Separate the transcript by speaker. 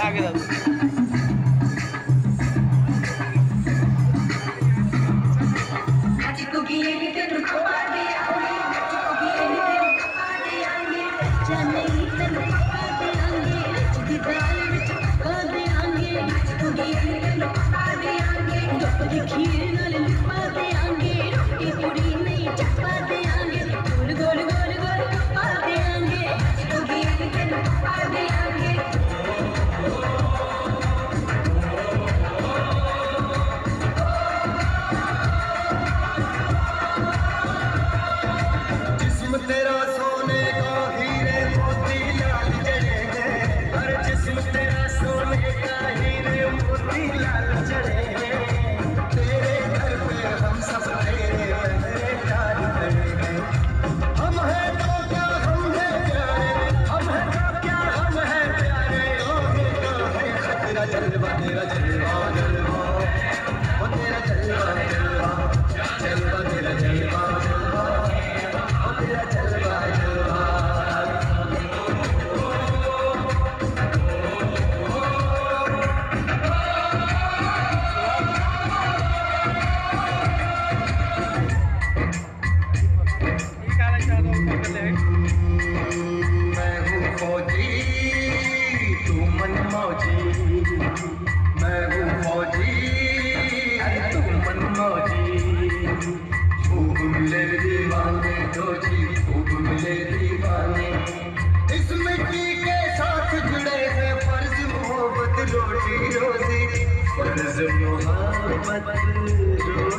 Speaker 1: আগে যাচ্ছে Is it Muhammad?